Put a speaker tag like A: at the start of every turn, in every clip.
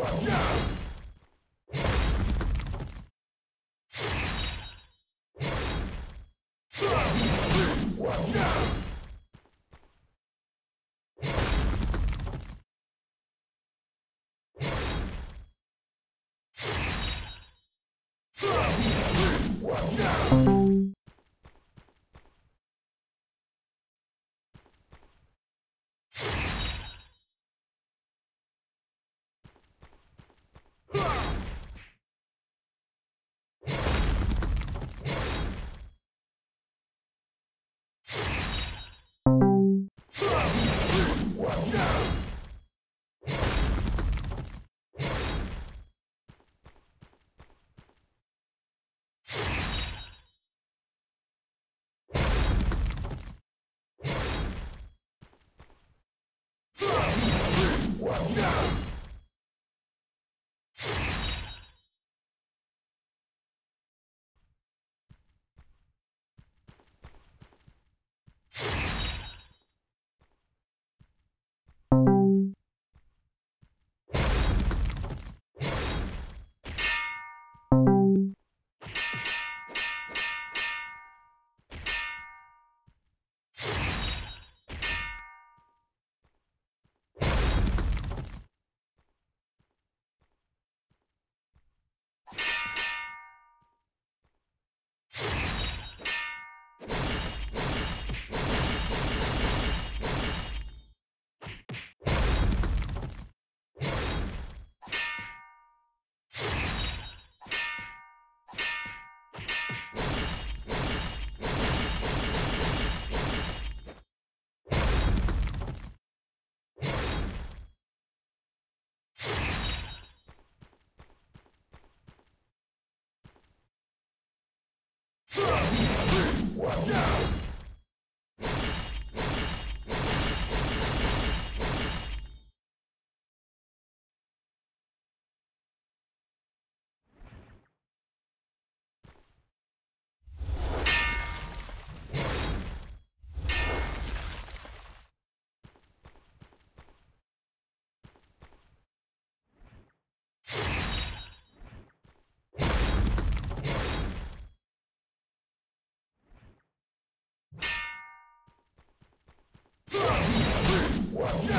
A: Well.
B: Yeah! Well.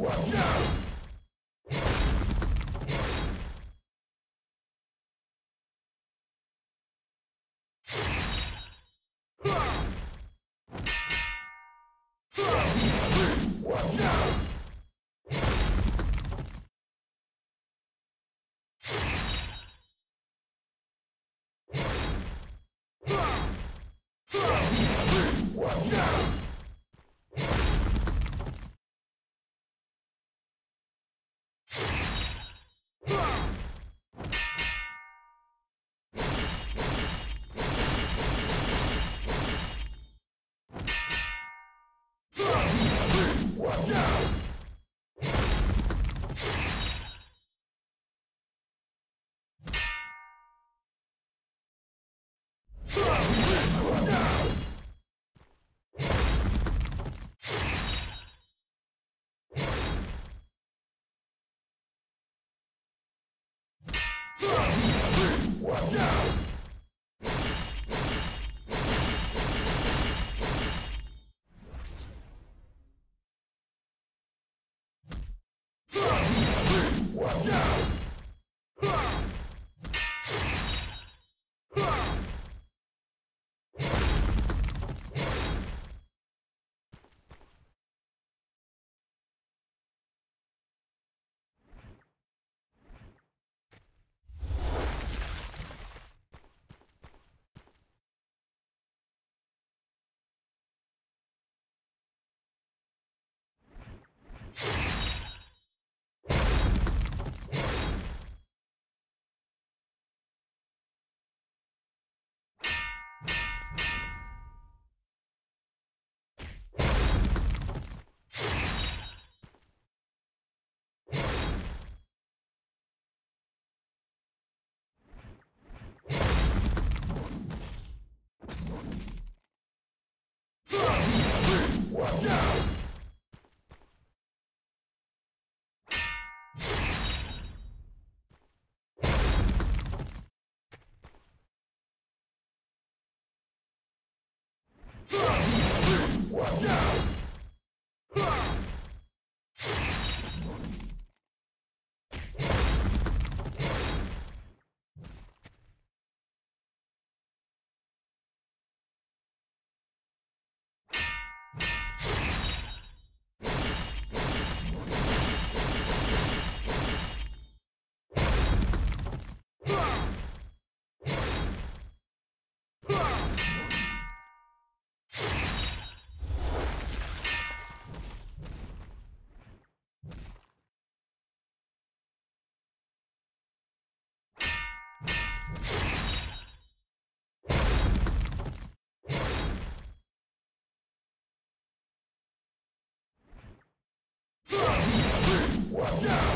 B: Well done! Whoa.
C: Thank you. Yeah! Well, yeah.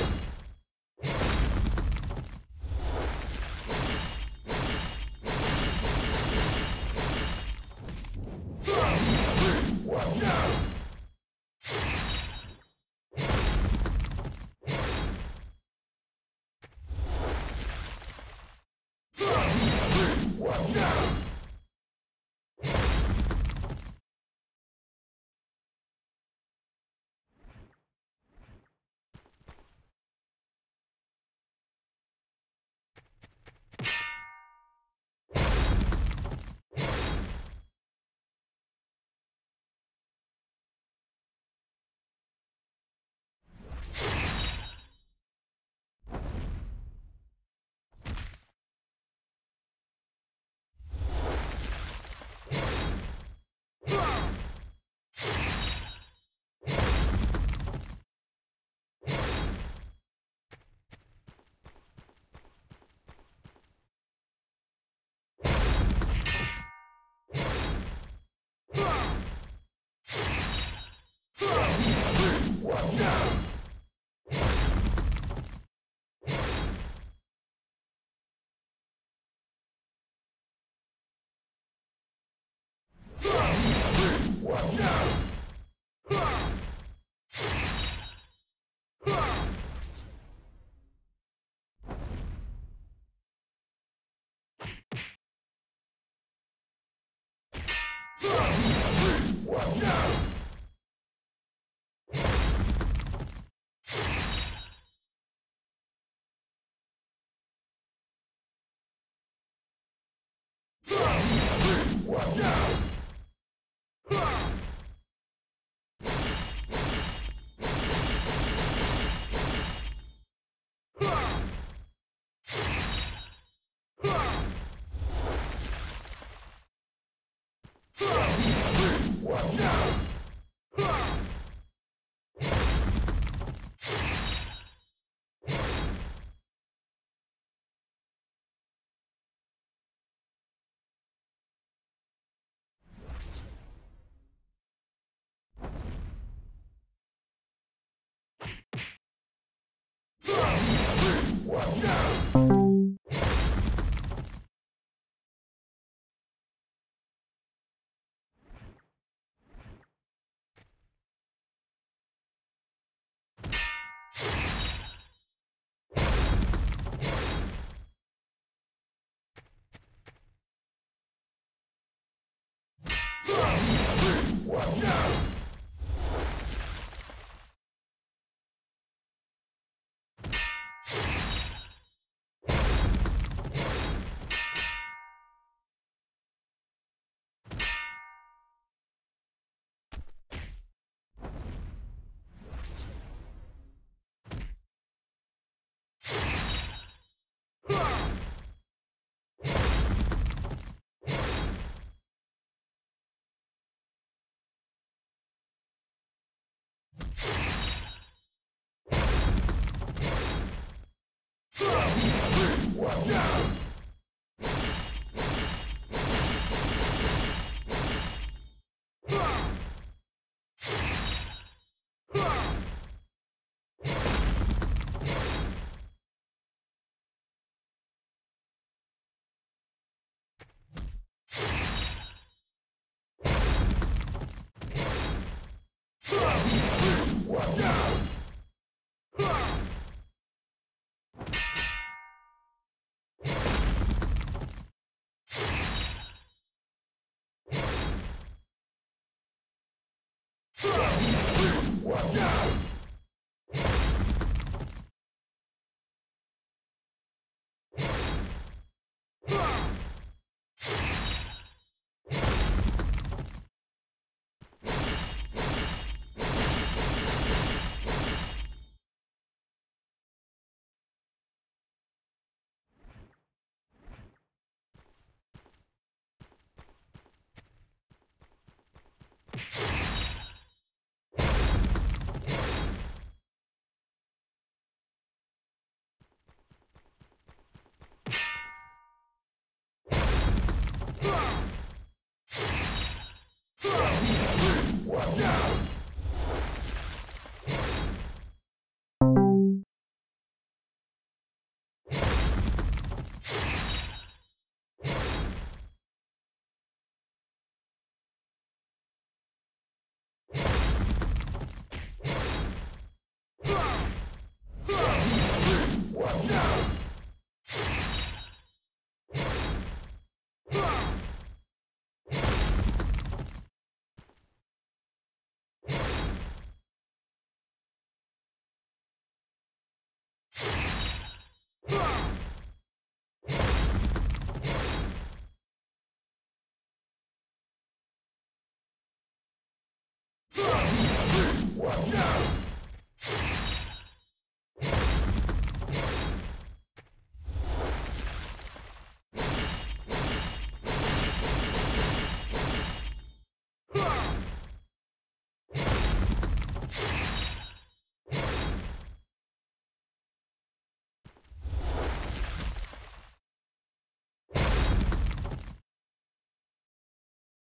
C: Yeah!
A: Yeah! Yeah.
D: Well, No!